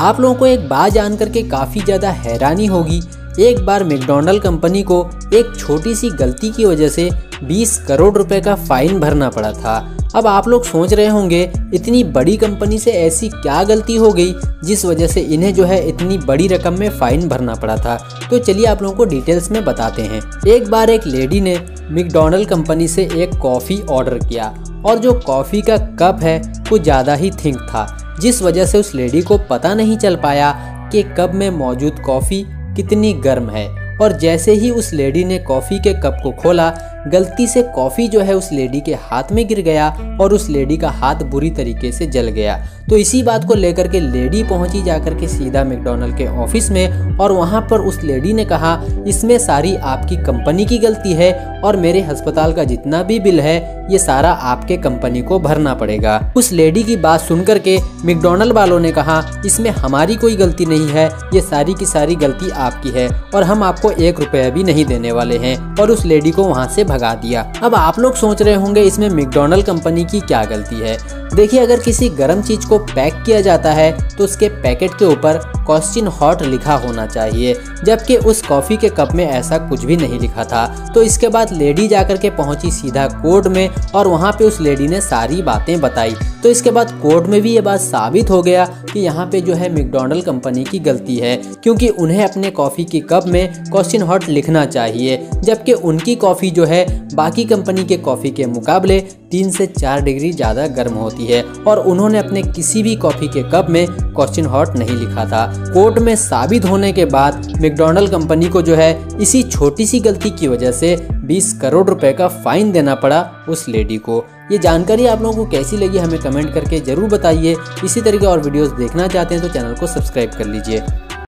आप लोगों को एक बात जान करके काफ़ी ज़्यादा हैरानी होगी। एक बार मैकडोनल्ड कंपनी को एक छोटी सी गलती की वजह से 20 करोड़ रुपए का फाइन भरना पड़ा था। अब आप लोग सोच रहे होंगे, इतनी बड़ी कंपनी से ऐसी क्या गलती हो गई जिस वजह से इन्हें जो है इतनी बड़ी रकम में फ़ाइन भरना पड़ा था। तो चलिए आप लोगों को डिटेल्स में बताते हैं। एक बार एक लेडी ने मैकडोनल्ड कंपनी से एक कॉफ़ी ऑर्डर किया और जो कॉफ़ी का कप है, वो ज़्यादा ही थिंक था। जिस वजह से उस लेडी को पता नहीं चल पाया कि कप में मौजूद कॉफ़ी कितनी गर्म है। और जैसे ही उस लेडी ने कॉफ़ी के कप को खोला गलती से कॉफ़ी जो है उस लेडी के हाथ में गिर गया और उस लेडी का हाथ बुरी तरीके से जल गया। तो इसी बात को लेकर के लेडी पहुँची जाकर के सीधा मैकडोनल्ड के ऑफ़िस में और वहाँ पर उस लेडी ने कहा, इसमें सारी आपकी कंपनी की गलती है और मेरे अस्पताल का जितना भी बिल है, ये सारा आपके कंपनी को भरना पड़ेगा। उस लेडी की बात सुन करके मैकडोनल्ड वालों ने कहा, इसमें हमारी कोई गलती नहीं है, ये सारी की सारी गलती आपकी है और हम आपको एक रुपया भी नहीं देने वाले हैं। और उस लेडी को वहाँ से भगा दिया। अब आप लोग सोच रहे होंगे, इसमें मैकडोनल्ड कंपनी की क्या गलती है? देखिए, अगर किसी गर्म चीज़ को पैक किया जाता है तो उसके पैकेट के ऊपर क्वेश्चन हॉट लिखा होना चाहिए, जबकि उस कॉफ़ी के कप में ऐसा कुछ भी नहीं लिखा था। तो इसके बाद लेडी जाकर के पहुँची सीधा कोर्ट में, और वहाँ पे उस लेडी ने सारी बातें बताई। तो इसके बाद कोर्ट में भी ये बात साबित हो गया कि यहाँ पे जो है मैकडोनल्ड कंपनी की गलती है, क्योंकि उन्हें अपने कॉफ़ी की कप में क्वेश्चन हॉट लिखना चाहिए, जबकि उनकी कॉफ़ी जो है, बाकी कंपनी के कॉफ़ी के मुकाबले तीन से चार डिग्री ज़्यादा गर्म होती है, और उन्होंने अपने किसी भी कॉफ़ी के कप में क्वेश्चन हॉट नहीं लिखा था। कोर्ट में साबित होने के बाद मैकडोनल्ड कंपनी को जो है, इसी छोटी सी गलती की वजह से 20 करोड़ रुपए का फाइन देना पड़ा उस लेडी को। ये जानकारी आप लोगों को कैसी लगी हमें कमेंट करके ज़रूर बताइए। इसी तरीके और वीडियोस देखना चाहते हैं तो चैनल को सब्सक्राइब कर लीजिए।